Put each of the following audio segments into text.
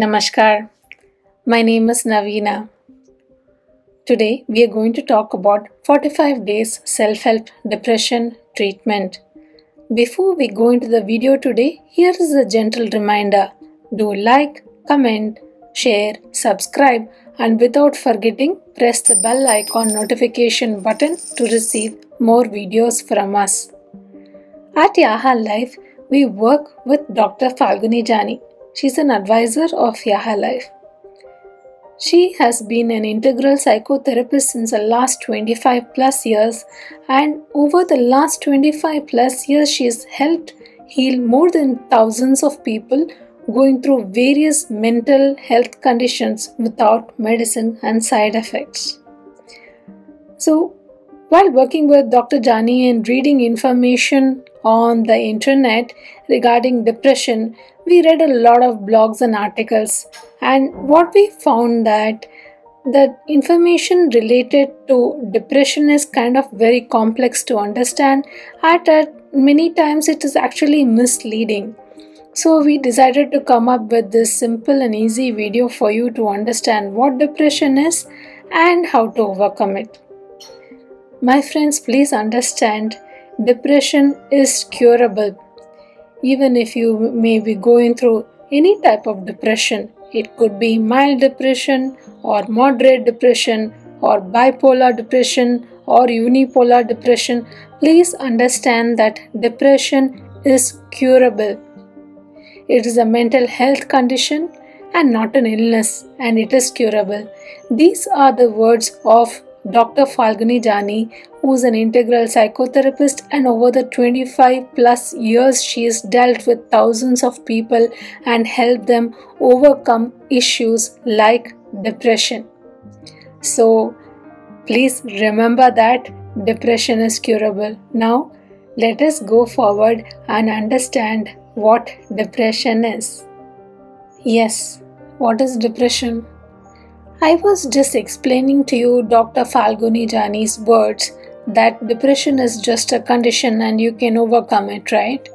Namaskar. My name is Navina. Today we are going to talk about 45 days self help depression treatment. Before we go into the video today, here is a gentle reminder do like, comment, share, subscribe, and without forgetting, press the bell icon notification button to receive more videos from us. At Yaha Life, we work with Dr. Falguni Jani She's an advisor of Yaha Life. She has been an integral psychotherapist since the last 25 plus years, and over the last 25 plus years, she has helped heal more than thousands of people going through various mental health conditions without medicine and side effects. So, while working with Dr. Jani and reading information on the internet regarding depression, we read a lot of blogs and articles and what we found that the information related to depression is kind of very complex to understand. At, many times it is actually misleading. So we decided to come up with this simple and easy video for you to understand what depression is and how to overcome it. My friends please understand depression is curable even if you may be going through any type of depression. It could be mild depression or moderate depression or bipolar depression or unipolar depression. Please understand that depression is curable. It is a mental health condition and not an illness, and it is curable. These are the words of Dr. Falguni Jani, who is an integral psychotherapist, and over the 25 plus years, she has dealt with thousands of people and helped them overcome issues like depression. So, please remember that depression is curable. Now, let us go forward and understand what depression is. Yes, what is depression? I was just explaining to you Dr. Falguni Jani's words that depression is just a condition and you can overcome it, right?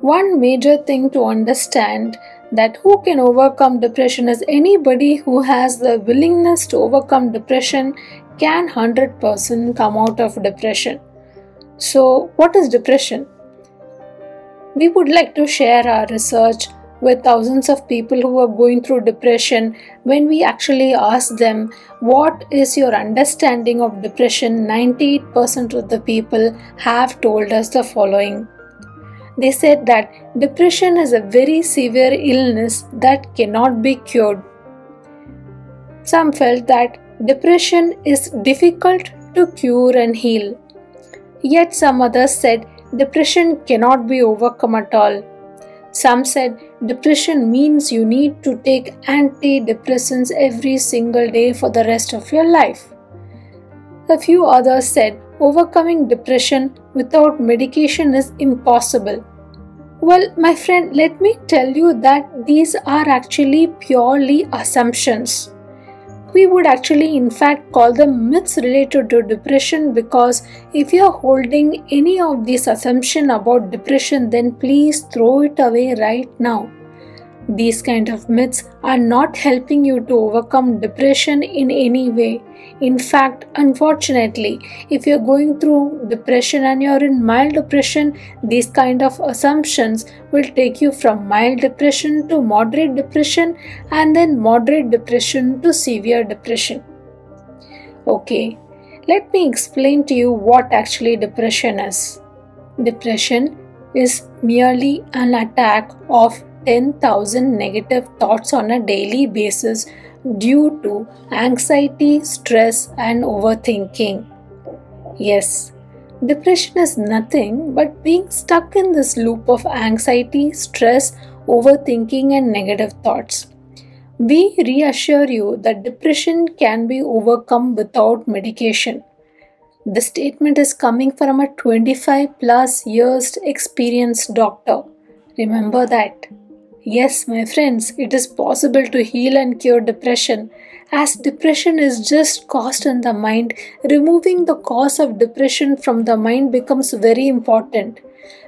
One major thing to understand that who can overcome depression is anybody who has the willingness to overcome depression can 100% come out of depression. So, what is depression? We would like to share our research with thousands of people who are going through depression when we actually ask them what is your understanding of depression? 98% of the people have told us the following. They said that depression is a very severe illness that cannot be cured. Some felt that depression is difficult to cure and heal. Yet some others said depression cannot be overcome at all. Some said depression means you need to take antidepressants every single day for the rest of your life. A few others said overcoming depression without medication is impossible. Well, my friend, let me tell you that these are actually purely assumptions we would actually in fact call them myths related to depression because if you are holding any of these assumption about depression then please throw it away right now these kind of myths are not helping you to overcome depression in any way. In fact, unfortunately, if you're going through depression and you're in mild depression, these kind of assumptions will take you from mild depression to moderate depression and then moderate depression to severe depression. Okay, let me explain to you what actually depression is. Depression is merely an attack of 10,000 negative thoughts on a daily basis due to anxiety, stress, and overthinking. Yes, depression is nothing but being stuck in this loop of anxiety, stress, overthinking, and negative thoughts. We reassure you that depression can be overcome without medication. The statement is coming from a 25 plus years experienced doctor. Remember that. Yes, my friends, it is possible to heal and cure depression. As depression is just caused in the mind, removing the cause of depression from the mind becomes very important.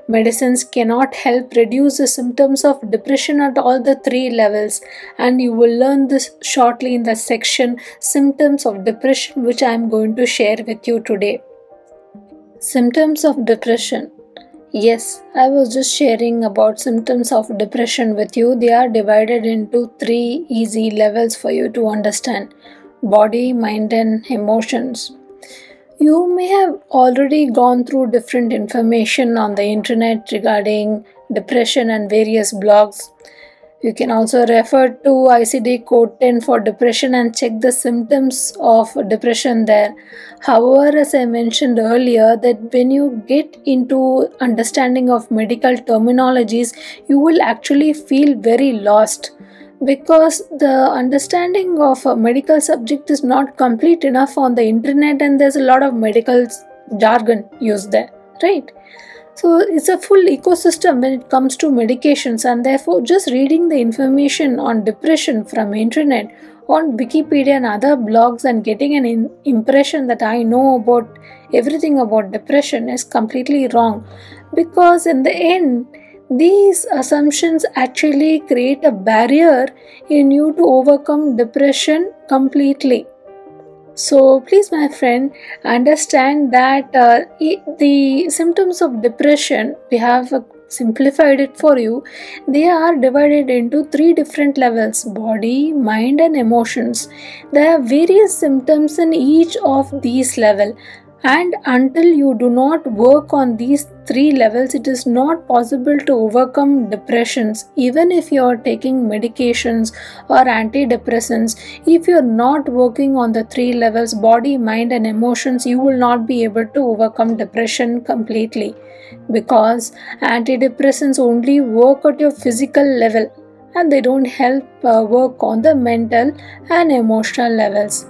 Medicines cannot help reduce the symptoms of depression at all the three levels, and you will learn this shortly in the section Symptoms of Depression, which I am going to share with you today. Symptoms of depression. Yes, I was just sharing about symptoms of depression with you. They are divided into three easy levels for you to understand body, mind, and emotions. You may have already gone through different information on the internet regarding depression and various blogs. You can also refer to ICD code 10 for depression and check the symptoms of depression there. However, as I mentioned earlier, that when you get into understanding of medical terminologies, you will actually feel very lost because the understanding of a medical subject is not complete enough on the internet and there's a lot of medical jargon used there right so it's a full ecosystem when it comes to medications and therefore just reading the information on depression from internet on wikipedia and other blogs and getting an in- impression that i know about everything about depression is completely wrong because in the end these assumptions actually create a barrier in you to overcome depression completely. So, please, my friend, understand that uh, the symptoms of depression, we have uh, simplified it for you, they are divided into three different levels body, mind, and emotions. There are various symptoms in each of these levels and until you do not work on these three levels it is not possible to overcome depressions. Even if you are taking medications or antidepressants if you are not working on the three levels body mind and emotions you will not be able to overcome depression completely. Because antidepressants only work at your physical level and they don't help uh, work on the mental and emotional levels.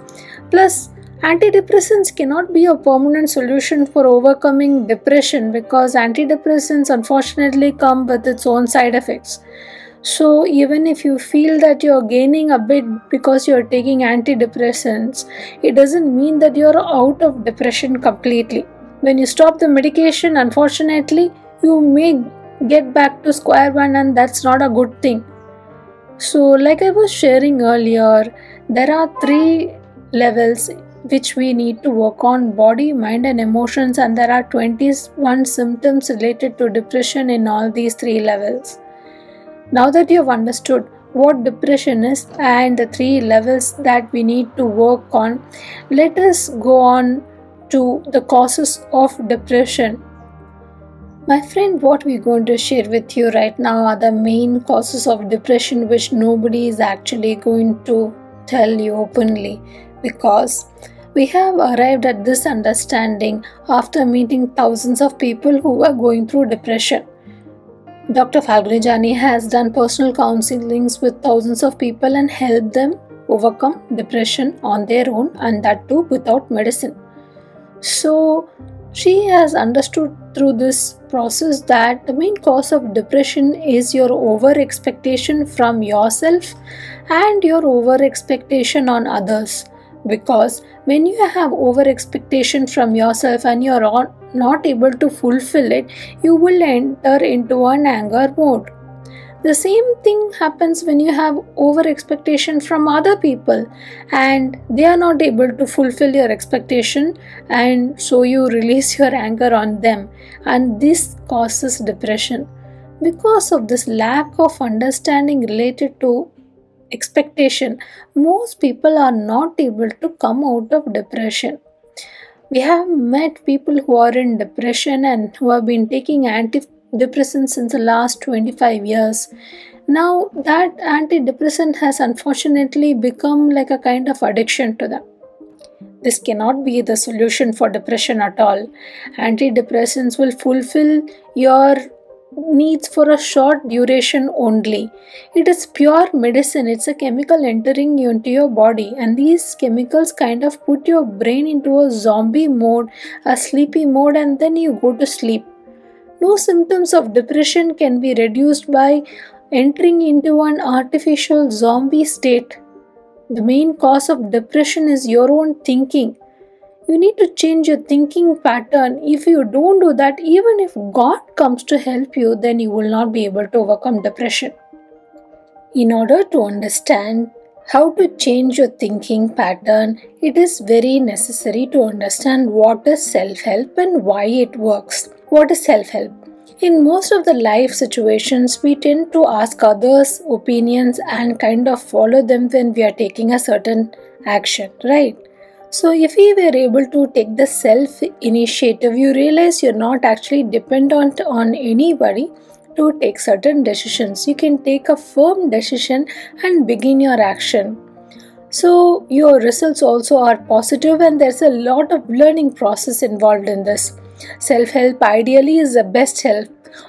Plus Antidepressants cannot be a permanent solution for overcoming depression because antidepressants unfortunately come with its own side effects. So, even if you feel that you're gaining a bit because you're taking antidepressants, it doesn't mean that you're out of depression completely. When you stop the medication, unfortunately, you may get back to square one, and that's not a good thing. So, like I was sharing earlier, there are three levels which we need to work on body, mind, and emotions, and there are 21 symptoms related to depression in all these three levels. Now that you have understood what depression is and the three levels that we need to work on, let us go on to the causes of depression. My friend, what we're going to share with you right now are the main causes of depression, which nobody is actually going to tell you openly because we have arrived at this understanding after meeting thousands of people who are going through depression. Dr. Falguni Jani has done personal counselings with thousands of people and helped them overcome depression on their own and that too without medicine. So, she has understood through this process that the main cause of depression is your over expectation from yourself and your over expectation on others because when you have over expectation from yourself and you're not able to fulfill it you will enter into an anger mode. The same thing happens when you have over expectation from other people and they are not able to fulfill your expectation and so you release your anger on them. And this causes depression. Because of this lack of understanding related to expectation, most people are not able to come out of depression. We have met people who are in depression and who have been taking antidepressants since the last 25 years. Now, that antidepressant has unfortunately become like a kind of addiction to them. This cannot be the solution for depression at all. Antidepressants will fulfill your needs for a short duration only. It is pure medicine, it's a chemical entering into your body, and these chemicals kind of put your brain into a zombie mode, a sleepy mode, and then you go to sleep. No symptoms of depression can be reduced by entering into an artificial zombie state. The main cause of depression is your own thinking you need to change your thinking pattern. If you don't do that, even if God comes to help you, then you will not be able to overcome depression. In order to understand how to change your thinking pattern, it is very necessary to understand what is self help and why it works. What is self help? In most of the life situations, we tend to ask others' opinions and kind of follow them when we are taking a certain action, right? So, if we were able to take the self initiative, you realize you're not actually dependent on anybody to take certain decisions. You can take a firm decision and begin your action. So, your results also are positive, and there's a lot of learning process involved in this. Self help ideally is the best help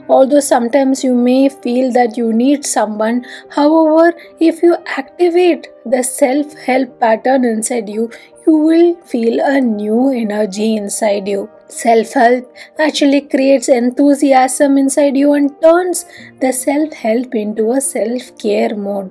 although sometimes you may feel that you need someone. However, if you activate the self help pattern inside you, you will feel a new energy inside you. Self help actually creates enthusiasm inside you and turns the self help into a self care mode.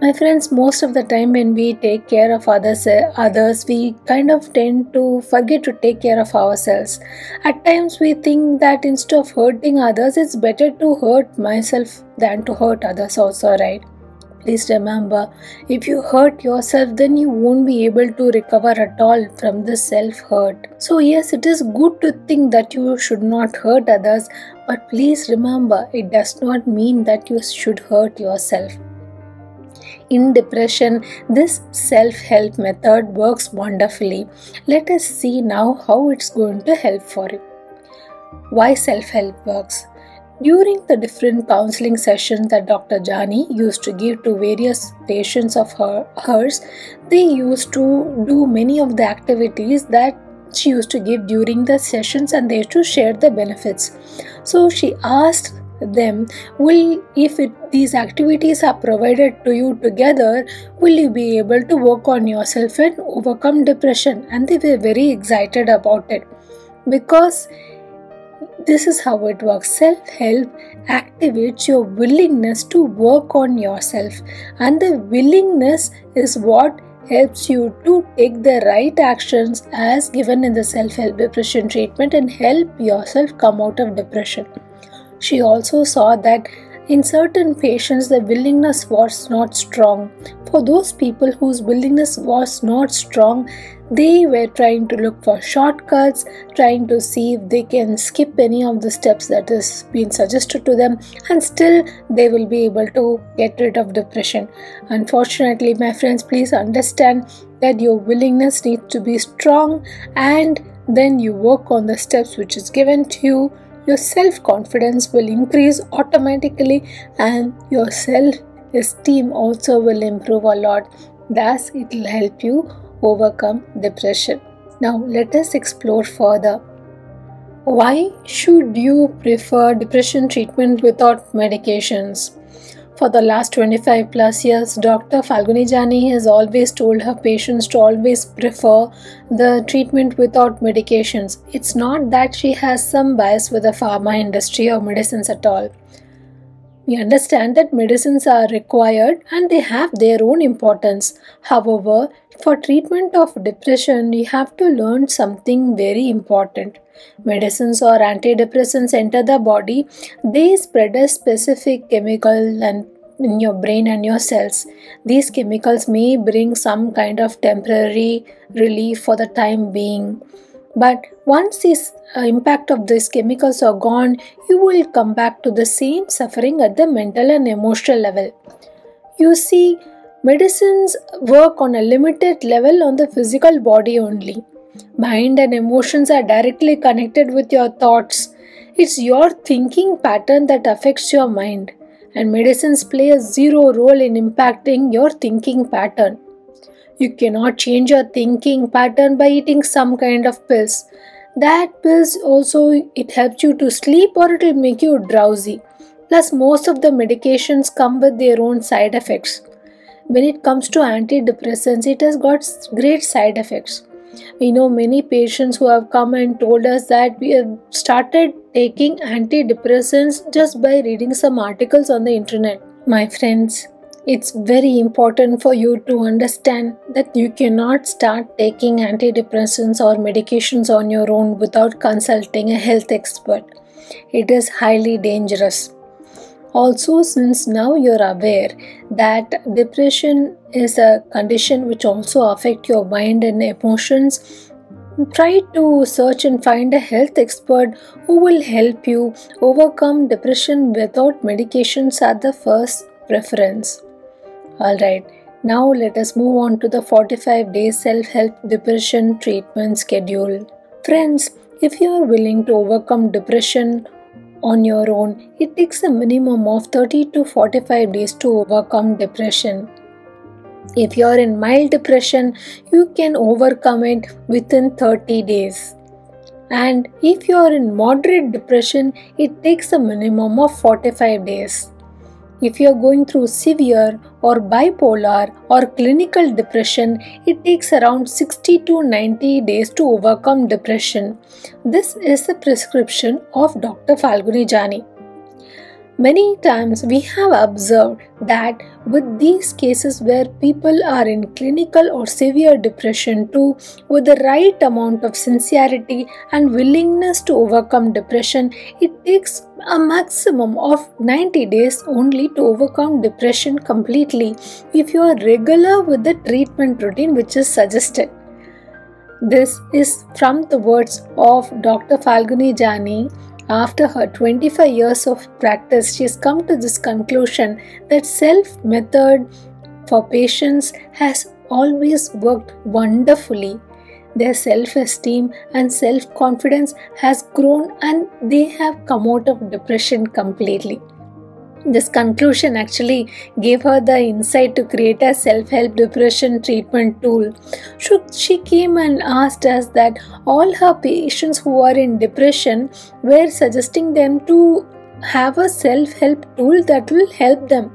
My friends, most of the time when we take care of others, others, we kind of tend to forget to take care of ourselves. At times, we think that instead of hurting others, it's better to hurt myself than to hurt others, also, right? Please remember, if you hurt yourself, then you won't be able to recover at all from the self hurt. So, yes, it is good to think that you should not hurt others, but please remember, it does not mean that you should hurt yourself in depression, this self help method works wonderfully. Let us see now how it's going to help for you. Why self help works? During the different counseling sessions that Dr. Jani used to give to various patients of her, hers, they used to do many of the activities that she used to give during the sessions and they used to share the benefits. So she asked them will if it, these activities are provided to you together will you be able to work on yourself and overcome depression and they were very excited about it because this is how it works. Self help activates your willingness to work on yourself. And the willingness is what helps you to take the right actions as given in the self help depression treatment and help yourself come out of depression. She also saw that in certain patients the willingness was not strong. For those people whose willingness was not strong, they were trying to look for shortcuts, trying to see if they can skip any of the steps that is being suggested to them, and still they will be able to get rid of depression. Unfortunately, my friends, please understand that your willingness needs to be strong and then you work on the steps which is given to you your self confidence will increase automatically and your self esteem also will improve a lot. Thus, it will help you overcome depression. Now, let us explore further. Why should you prefer depression treatment without medications? For the last 25 plus years, Dr. Falguni Jani has always told her patients to always prefer the treatment without medications. It's not that she has some bias with the pharma industry or medicines at all. We understand that medicines are required and they have their own importance. However, for treatment of depression, we have to learn something very important. Medicines or antidepressants enter the body, they spread a specific chemical and in your brain and your cells. These chemicals may bring some kind of temporary relief for the time being. But once this uh, impact of these chemicals are gone, you will come back to the same suffering at the mental and emotional level. You see, medicines work on a limited level on the physical body only. Mind and emotions are directly connected with your thoughts. It's your thinking pattern that affects your mind, and medicines play a zero role in impacting your thinking pattern. You cannot change your thinking pattern by eating some kind of pills. That pills also it helps you to sleep or it will make you drowsy. Plus most of the medications come with their own side effects. When it comes to antidepressants, it has got great side effects we know many patients who have come and told us that we have started taking antidepressants just by reading some articles on the internet. My friends, it's very important for you to understand that you cannot start taking antidepressants or medications on your own without consulting a health expert. It is highly dangerous. Also, since now you're aware that depression is a condition which also affect your mind and emotions, try to search and find a health expert who will help you overcome depression without medications at the first preference. Alright, now let us move on to the 45 day self help depression treatment schedule. Friends, if you are willing to overcome depression on your own, it takes a minimum of 30 to 45 days to overcome depression. If you are in mild depression, you can overcome it within 30 days. And if you are in moderate depression, it takes a minimum of 45 days. If you are going through severe or bipolar or clinical depression, it takes around 60 to 90 days to overcome depression. This is the prescription of Dr. Falguni Jani. Many times we have observed that with these cases where people are in clinical or severe depression too, with the right amount of sincerity and willingness to overcome depression, it takes a maximum of 90 days only to overcome depression completely if you are regular with the treatment routine which is suggested. This is from the words of Dr. Falguni Jani after her 25 years of practice, she has come to this conclusion that self method for patients has always worked wonderfully. Their self esteem and self confidence has grown and they have come out of depression completely. This conclusion actually gave her the insight to create a self help depression treatment tool. So she came and asked us that all her patients who are in depression were suggesting them to have a self help tool that will help them.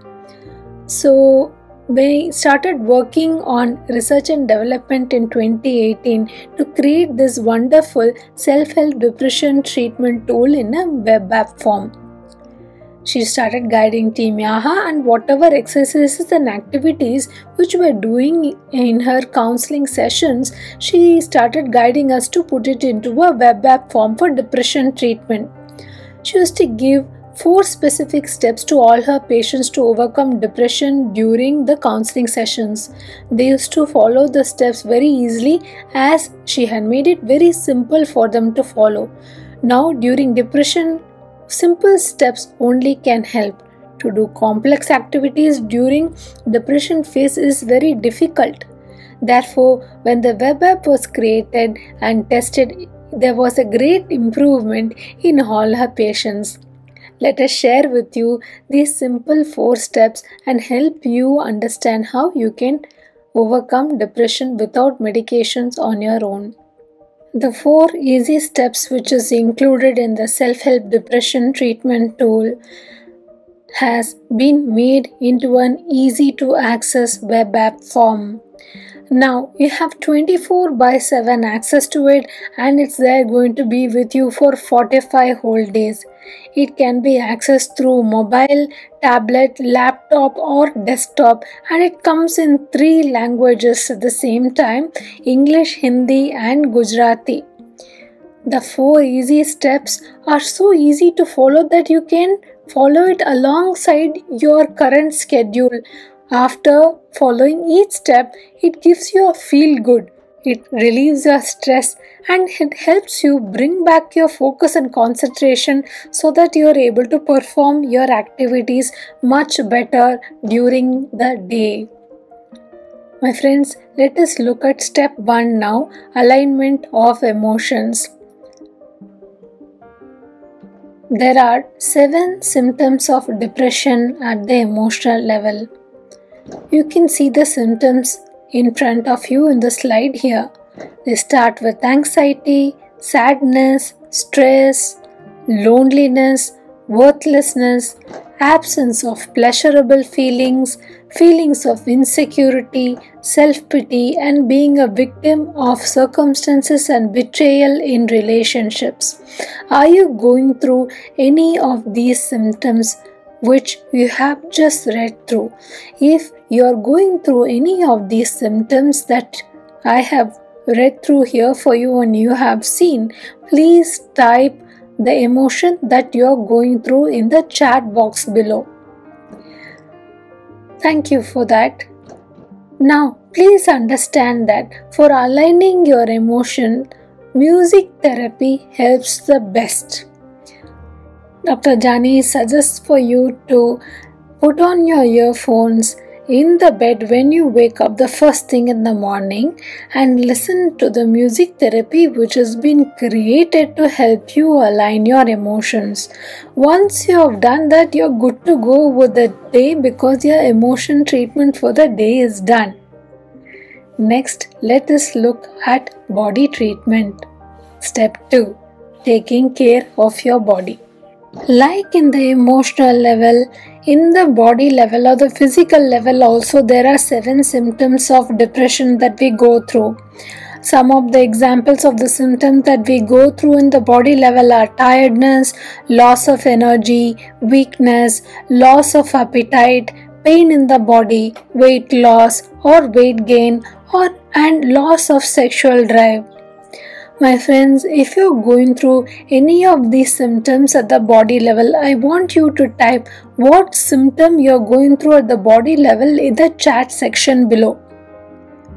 So, we started working on research and development in 2018 to create this wonderful self help depression treatment tool in a web app form. She started guiding Team Yaha and whatever exercises and activities which were doing in her counseling sessions, she started guiding us to put it into a web app form for depression treatment. She used to give four specific steps to all her patients to overcome depression during the counseling sessions. They used to follow the steps very easily as she had made it very simple for them to follow. Now, during depression Simple steps only can help. To do complex activities during depression phase is very difficult. Therefore, when the web app was created and tested, there was a great improvement in all her patients. Let us share with you these simple four steps and help you understand how you can overcome depression without medications on your own. The four easy steps, which is included in the self help depression treatment tool, has been made into an easy to access web app form. Now you have 24 by 7 access to it and it's there going to be with you for 45 whole days. It can be accessed through mobile, tablet, laptop or desktop and it comes in three languages at the same time English, Hindi and Gujarati. The four easy steps are so easy to follow that you can follow it alongside your current schedule after following each step, it gives you a feel good. It relieves your stress and it helps you bring back your focus and concentration so that you are able to perform your activities much better during the day. My friends, let us look at step 1 now alignment of emotions. There are seven symptoms of depression at the emotional level. You can see the symptoms in front of you in the slide here. They start with anxiety, sadness, stress, loneliness, worthlessness, absence of pleasurable feelings, feelings of insecurity, self pity, and being a victim of circumstances and betrayal in relationships. Are you going through any of these symptoms which you have just read through. If you are going through any of these symptoms that I have read through here for you and you have seen, please type the emotion that you are going through in the chat box below. Thank you for that. Now, please understand that for aligning your emotion, music therapy helps the best. Dr. Jani suggests for you to put on your earphones in the bed when you wake up the first thing in the morning and listen to the music therapy which has been created to help you align your emotions. Once you have done that, you're good to go with the day because your emotion treatment for the day is done. Next, let us look at body treatment. Step 2 Taking care of your body. Like in the emotional level, in the body level or the physical level, also there are seven symptoms of depression that we go through. Some of the examples of the symptoms that we go through in the body level are tiredness, loss of energy, weakness, loss of appetite, pain in the body, weight loss or weight gain, or and loss of sexual drive. My friends, if you're going through any of these symptoms at the body level, I want you to type what symptom you're going through at the body level in the chat section below.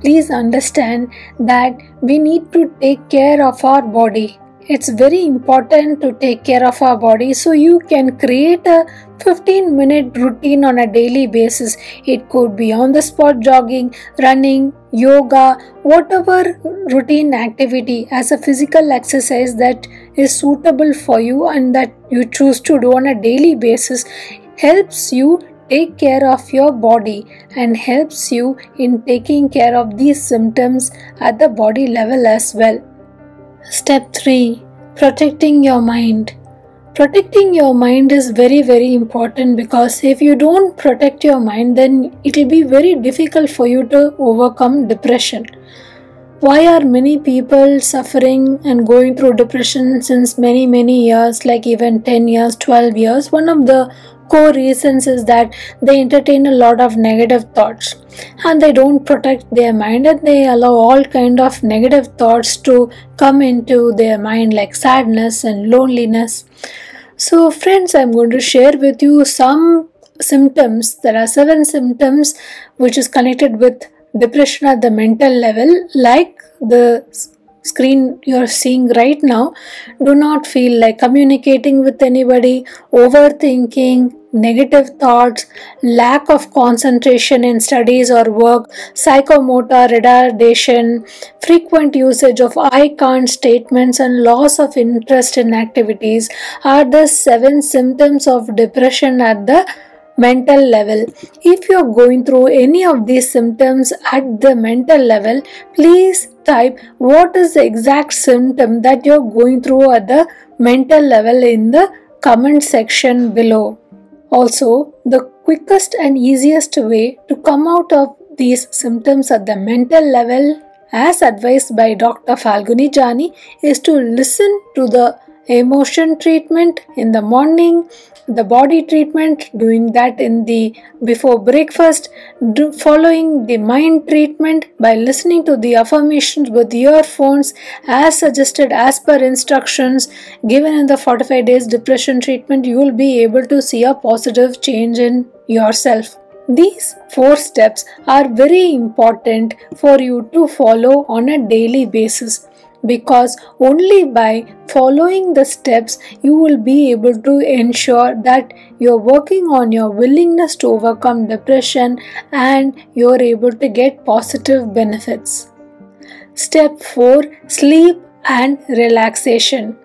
Please understand that we need to take care of our body it's very important to take care of our body so you can create a 15 minute routine on a daily basis. It could be on the spot jogging running yoga whatever routine activity as a physical exercise that is suitable for you and that you choose to do on a daily basis helps you take care of your body and helps you in taking care of these symptoms at the body level as well Step 3 Protecting your mind. Protecting your mind is very, very important because if you don't protect your mind, then it will be very difficult for you to overcome depression. Why are many people suffering and going through depression since many, many years, like even 10 years, 12 years? One of the core reasons is that they entertain a lot of negative thoughts and they don't protect their mind and they allow all kind of negative thoughts to come into their mind like sadness and loneliness so friends i'm going to share with you some symptoms there are seven symptoms which is connected with depression at the mental level like the screen you're seeing right now do not feel like communicating with anybody overthinking negative thoughts lack of concentration in studies or work psychomotor retardation frequent usage of i can't statements and loss of interest in activities are the seven symptoms of depression at the mental level. If you're going through any of these symptoms at the mental level, please type what is the exact symptom that you're going through at the mental level in the comment section below. Also, the quickest and easiest way to come out of these symptoms at the mental level as advised by Dr. Falguni Jani is to listen to the emotion treatment in the morning the body treatment doing that in the before breakfast do, following the mind treatment by listening to the affirmations with earphones as suggested as per instructions. Given in the 45 days depression treatment you will be able to see a positive change in yourself. These four steps are very important for you to follow on a daily basis because only by following the steps you will be able to ensure that you're working on your willingness to overcome depression and you're able to get positive benefits. Step 4 Sleep and Relaxation.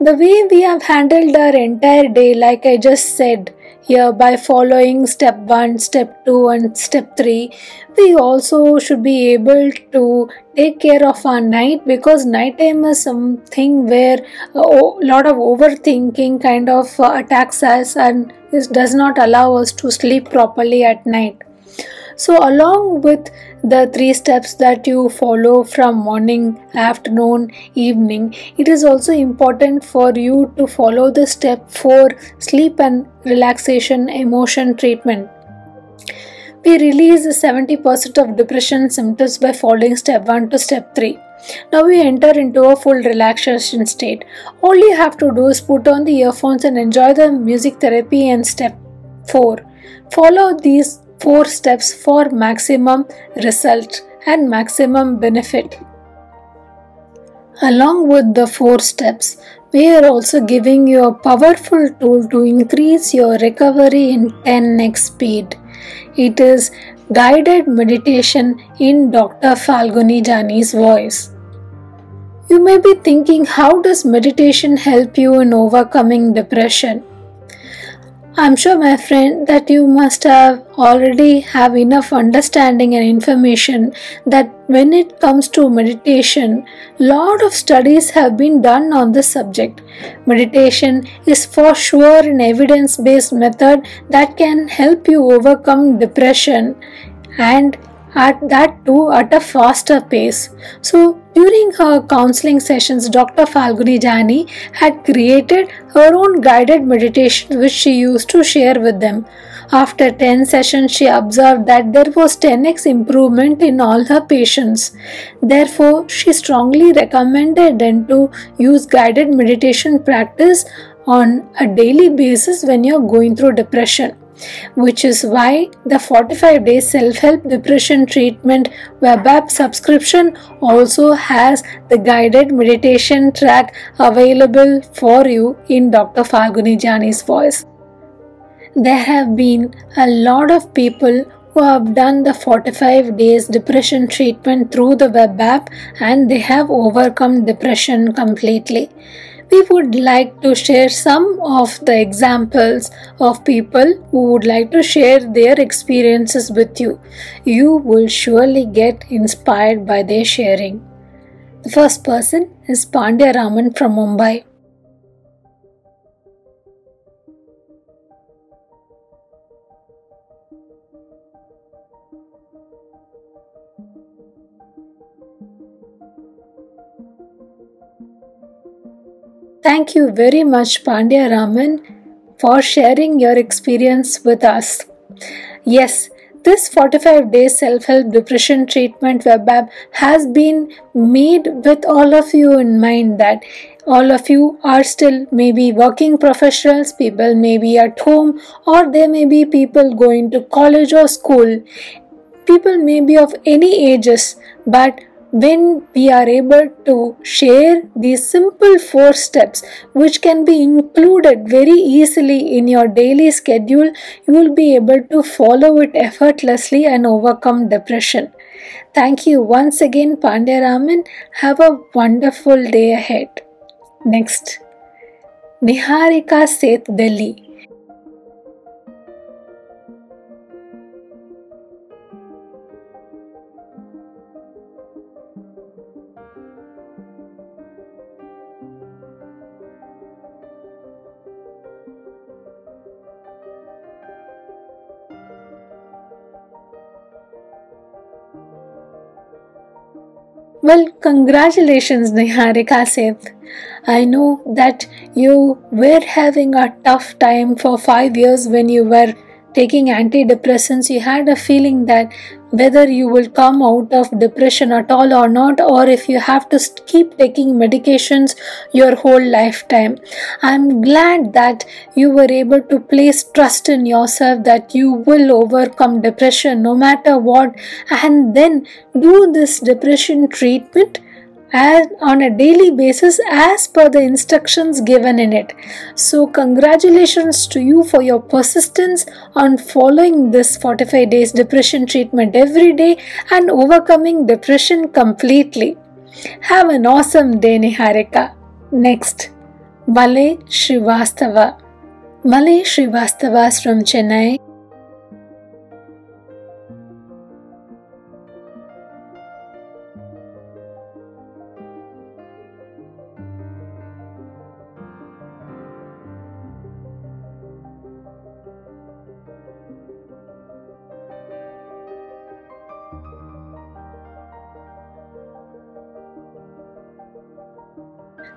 The way we have handled our entire day, like I just said, here by following step 1 step 2 and step 3 we also should be able to take care of our night because nighttime is something where a lot of overthinking kind of uh, attacks us and this does not allow us to sleep properly at night So, along with the three steps that you follow from morning, afternoon, evening, it is also important for you to follow the step 4 sleep and relaxation emotion treatment. We release 70% of depression symptoms by following step 1 to step 3. Now we enter into a full relaxation state. All you have to do is put on the earphones and enjoy the music therapy and step 4. Follow these 4 steps for maximum result and maximum benefit. Along with the 4 steps, we are also giving you a powerful tool to increase your recovery in 10x speed. It is guided meditation in Dr. Falguni Jani's voice. You may be thinking, how does meditation help you in overcoming depression? I'm sure, my friend, that you must have already have enough understanding and information that when it comes to meditation, lot of studies have been done on this subject. Meditation is for sure an evidence-based method that can help you overcome depression and at that too at a faster pace. So during her counseling sessions, Dr. Falguni Jani had created her own guided meditation which she used to share with them. After 10 sessions, she observed that there was 10x improvement in all her patients. Therefore, she strongly recommended them to use guided meditation practice on a daily basis when you're going through depression which is why the 45 day self help depression treatment web app subscription also has the guided meditation track available for you in Dr. Falguni Jani's voice. There have been a lot of people who have done the 45 days depression treatment through the web app and they have overcome depression completely we would like to share some of the examples of people who would like to share their experiences with you. You will surely get inspired by their sharing. The first person is Pandya Raman from Mumbai. Thank you very much, Pandya Raman, for sharing your experience with us. Yes, this 45 day self help depression treatment web app has been made with all of you in mind that all of you are still maybe working professionals, people may be at home, or there may be people going to college or school. People may be of any ages, but when we are able to share these simple four steps which can be included very easily in your daily schedule you will be able to follow it effortlessly and overcome depression. Thank you once again pandya Raman. have a wonderful day ahead. Next. Niharika seth delhi Well, congratulations, Niharika Seth. I know that you were having a tough time for five years when you were taking antidepressants. You had a feeling that whether you will come out of depression at all or not, or if you have to keep taking medications your whole lifetime. I'm glad that you were able to place trust in yourself that you will overcome depression no matter what, and then do this depression treatment as on a daily basis as per the instructions given in it. So, congratulations to you for your persistence on following this 45 days depression treatment every day and overcoming depression completely. Have an awesome day, Niharika. Next, Malay Srivastava. Malay Srivastava is from Chennai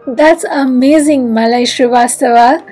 That's amazing, Malay Srivastava.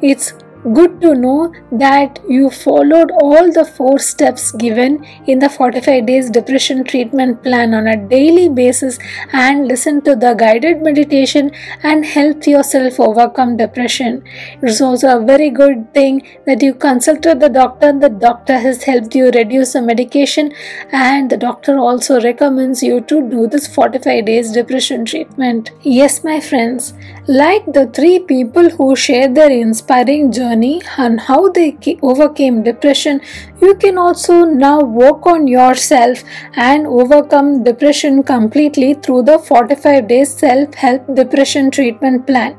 It's good to know that you followed all the four steps given in the 45 days depression treatment plan on a daily basis and listen to the guided meditation and help yourself overcome depression. It's also a very good thing that you consulted the doctor. The doctor has helped you reduce the medication and the doctor also recommends you to do this 45 days depression treatment. Yes my friends like the three people who shared their inspiring journey and how they overcame depression, you can also now work on yourself and overcome depression completely through the 45 days self help depression treatment plan.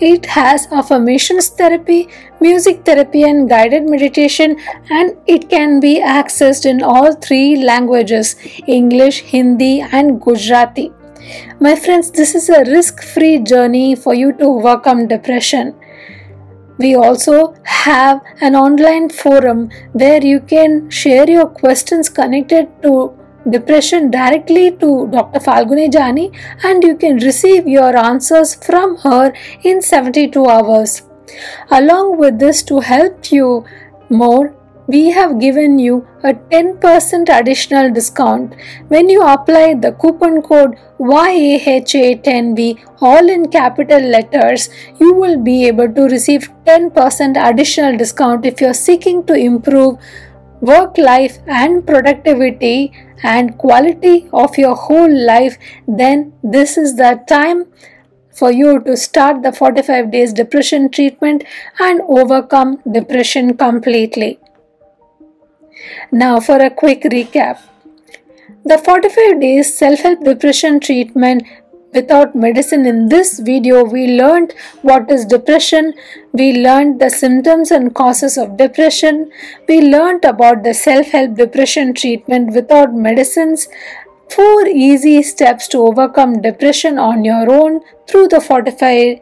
It has affirmations therapy, music therapy, and guided meditation, and it can be accessed in all three languages English, Hindi, and Gujarati. My friends, this is a risk free journey for you to overcome depression. We also have an online forum where you can share your questions connected to depression directly to Dr. Falguni Jani and you can receive your answers from her in 72 hours. Along with this, to help you more, we have given you a 10% additional discount. When you apply the coupon code YAHA10V all in capital letters you will be able to receive 10% additional discount if you're seeking to improve work life and productivity and quality of your whole life then this is the time for you to start the 45 days depression treatment and overcome depression completely now, for a quick recap. The 45 days self help depression treatment without medicine. In this video we learned what is depression. We learned the symptoms and causes of depression. We learned about the self help depression treatment without medicines. Four easy steps to overcome depression on your own through the 45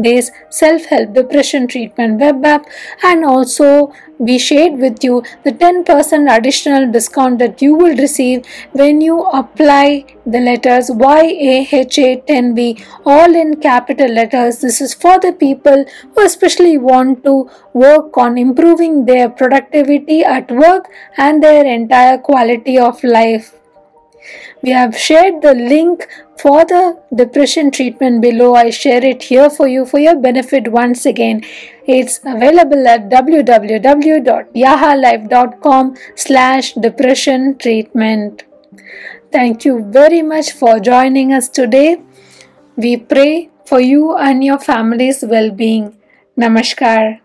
days self-help depression treatment web app and also we shared with you the 10% additional discount that you will receive when you apply the letters YAHA10V all in capital letters. This is for the people who especially want to work on improving their productivity at work and their entire quality of life. We have shared the link for the depression treatment below. I share it here for you for your benefit once again. It's available at www.yahalife.com slash depression treatment. Thank you very much for joining us today. We pray for you and your family's well-being. Namaskar.